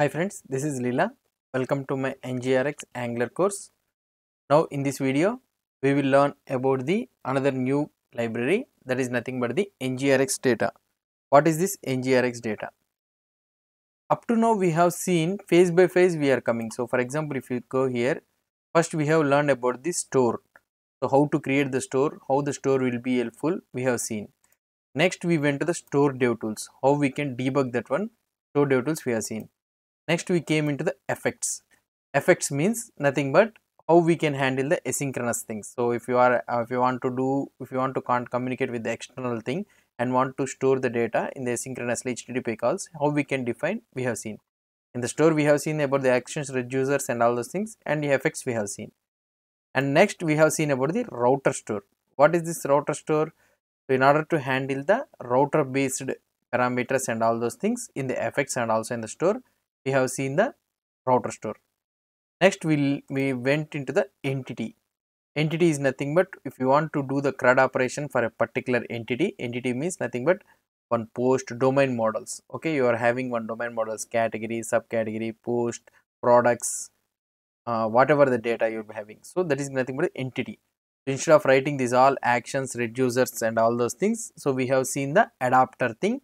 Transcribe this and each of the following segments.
Hi friends, this is Leela. Welcome to my NGRX Angular course. Now in this video, we will learn about the another new library that is nothing but the NGRX data. What is this NGRX data? Up to now we have seen phase by phase we are coming. So for example, if you go here, first we have learned about the store. So how to create the store, how the store will be helpful, we have seen. Next we went to the store dev tools, how we can debug that one, store dev tools we have seen next we came into the effects. Effects means nothing but how we can handle the asynchronous things. So if you are uh, if you want to do if you want to can't communicate with the external thing and want to store the data in the asynchronously http calls how we can define we have seen. In the store we have seen about the actions reducers and all those things and the effects we have seen. And next we have seen about the router store. What is this router store? So in order to handle the router based parameters and all those things in the effects and also in the store we have seen the router store. Next we we went into the entity. Entity is nothing but if you want to do the crud operation for a particular entity entity means nothing but one post domain models. Okay you are having one domain models category subcategory post products uh, whatever the data you'll be having. So that is nothing but entity. Instead of writing these all actions reducers and all those things so we have seen the adapter thing.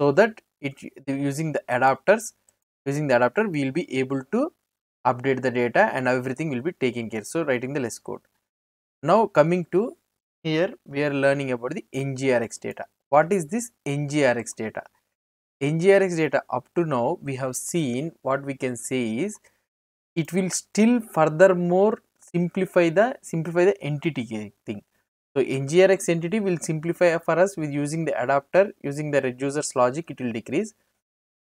So that it using the adapters using the adapter we will be able to update the data and everything will be taken care. So writing the less code. Now coming to here we are learning about the ngrx data. What is this ngrx data? Ngrx data up to now we have seen what we can say is it will still furthermore simplify the simplify the entity thing. So ngrx entity will simplify for us with using the adapter using the reducers logic it will decrease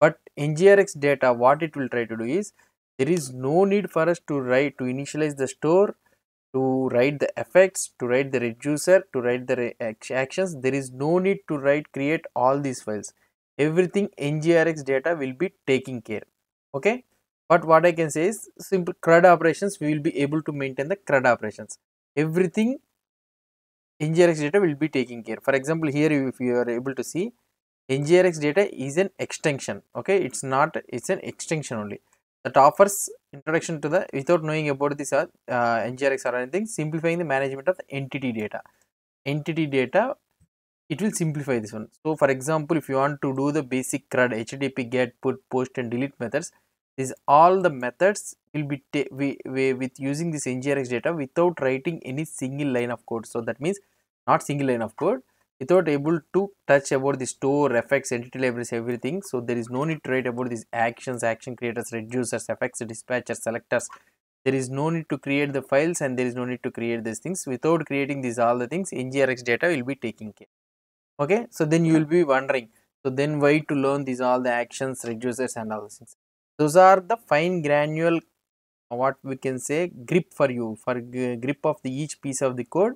but ngrx data what it will try to do is there is no need for us to write to initialize the store to write the effects to write the reducer to write the actions. There is no need to write create all these files. Everything ngrx data will be taking care. Okay? But what i can say is simple crud operations we will be able to maintain the crud operations. Everything ngrx data will be taking care. For example here if you are able to see ngrx data is an extension okay? It's not it's an extension only. That offers introduction to the without knowing about this uh, ngrx or anything simplifying the management of the entity data. Entity data it will simplify this one. So for example if you want to do the basic crud http get put post and delete methods these all the methods will be we, we, with using this ngrx data without writing any single line of code. So that means not single line of code without able to touch about the store effects entity libraries everything so there is no need to write about these actions action creators reducers effects dispatchers selectors. There is no need to create the files and there is no need to create these things. Without creating these all the things ngrx data will be taking care okay? So then you will be wondering so then why to learn these all the actions reducers and all those things? Those are the fine granular what we can say grip for you for grip of the each piece of the code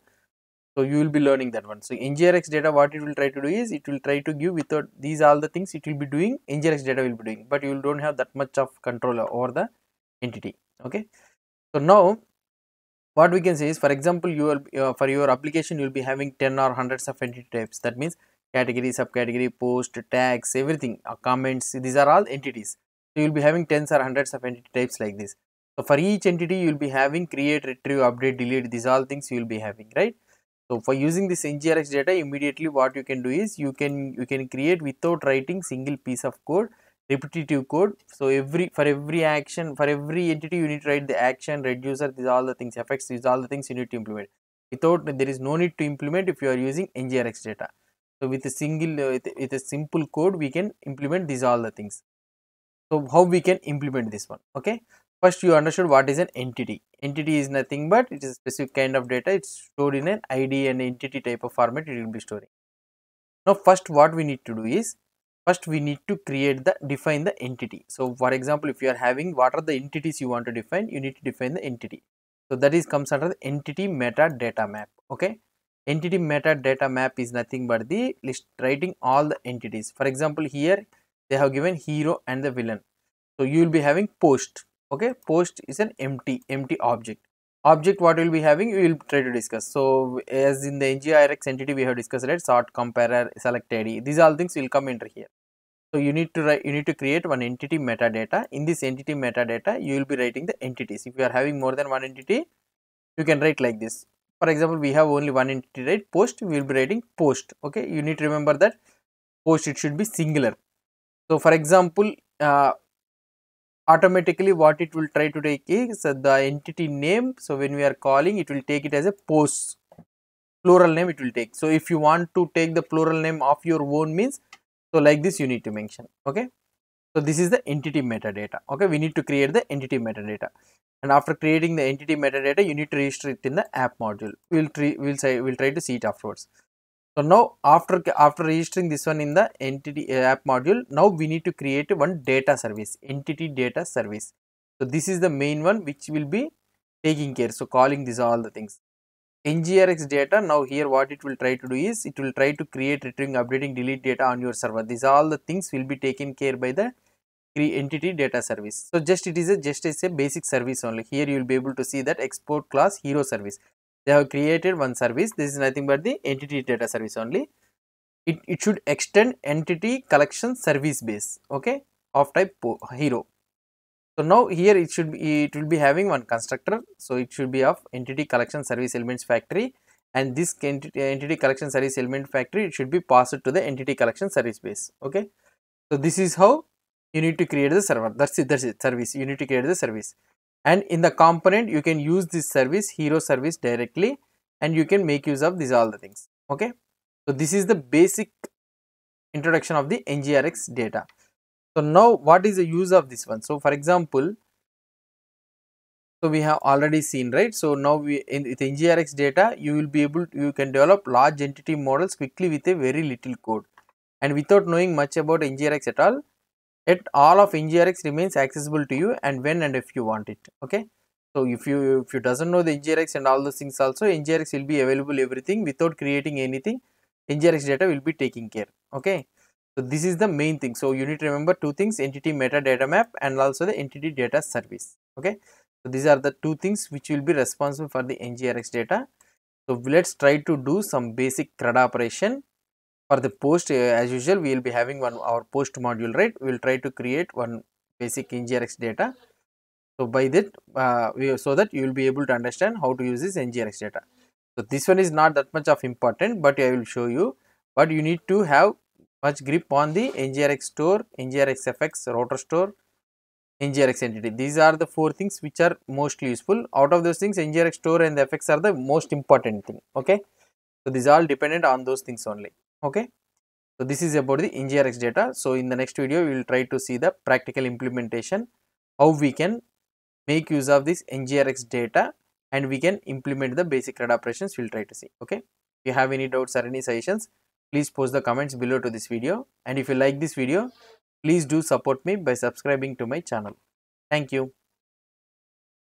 so you will be learning that one. So ngrx data what it will try to do is it will try to give without these all the things it will be doing ngrx data will be doing but you will don't have that much of control over the entity okay? So now what we can say is for example you will uh, for your application you will be having 10 or hundreds of entity types. That means category subcategory post tags everything uh, comments these are all entities. So you will be having tens or hundreds of entity types like this. So for each entity you will be having create retrieve update delete these all things you will be having right so for using this ngrx data immediately what you can do is you can you can create without writing single piece of code repetitive code. So every for every action for every entity you need to write the action reducer these all the things effects these all the things you need to implement. Without there is no need to implement if you are using ngrx data. So with a single uh, with, with a simple code we can implement these all the things. So how we can implement this one okay first you understood what is an entity. Entity is nothing but it is a specific kind of data. It's stored in an id and entity type of format it will be storing. Now first what we need to do is first we need to create the define the entity. So for example if you are having what are the entities you want to define? You need to define the entity. So that is comes under the entity metadata map okay? Entity metadata map is nothing but the list writing all the entities. For example here they have given hero and the villain. So you will be having post okay post is an empty empty object. Object what we will be having we will try to discuss. So as in the ngrx entity we have discussed right? Sort comparer select id these all things will come into here. So you need to write you need to create one entity metadata. In this entity metadata you will be writing the entities. If you are having more than one entity you can write like this. For example we have only one entity right? Post we will be writing post okay? You need to remember that post it should be singular. So for example uh, automatically what it will try to take is the entity name. So when we are calling it will take it as a post plural name it will take. So if you want to take the plural name of your own means so like this you need to mention okay? So this is the entity metadata okay? We need to create the entity metadata. And after creating the entity metadata you need to register it in the app module. We'll try we'll say we'll try to see it afterwards so now after after registering this one in the entity uh, app module, now we need to create one data service, entity data service. So this is the main one which will be taking care. So calling these all the things. NGRX data now here what it will try to do is it will try to create retrieving updating delete data on your server. These all the things will be taken care by the entity data service. So just it is a just a basic service only. Here you will be able to see that export class hero service they have created one service. This is nothing but the entity data service only. It, it should extend entity collection service base okay of type hero. So now here it should be it will be having one constructor. So it should be of entity collection service elements factory. And this entity, entity collection service element factory it should be passed to the entity collection service base okay? So this is how you need to create the server. That's it that's it service. You need to create the service and in the component you can use this service hero service directly and you can make use of these all the things. Okay? So this is the basic introduction of the ngrx data. So now what is the use of this one? So for example so we have already seen right? So now we in with ngrx data you will be able to, you can develop large entity models quickly with a very little code. And without knowing much about ngrx at all yet all of ngrx remains accessible to you and when and if you want it okay? So if you if you doesn't know the ngrx and all those things also ngrx will be available everything without creating anything. Ngrx data will be taking care okay? So this is the main thing. So you need to remember two things entity metadata map and also the entity data service okay? So these are the two things which will be responsible for the ngrx data. So let's try to do some basic CRUD operation for the post uh, as usual we will be having one our post module right? We will try to create one basic ngrx data. So by that uh, we, so that you will be able to understand how to use this ngrx data. So this one is not that much of important but i will show you. But you need to have much grip on the ngrx store ngrx effects router store ngrx entity. These are the four things which are mostly useful. Out of those things ngrx store and the effects are the most important thing okay? So these are all dependent on those things only okay? So this is about the ngrx data. So in the next video we will try to see the practical implementation how we can make use of this ngrx data and we can implement the basic CRUD operations we'll try to see. Okay? If you have any doubts or any suggestions please post the comments below to this video. And if you like this video please do support me by subscribing to my channel. Thank you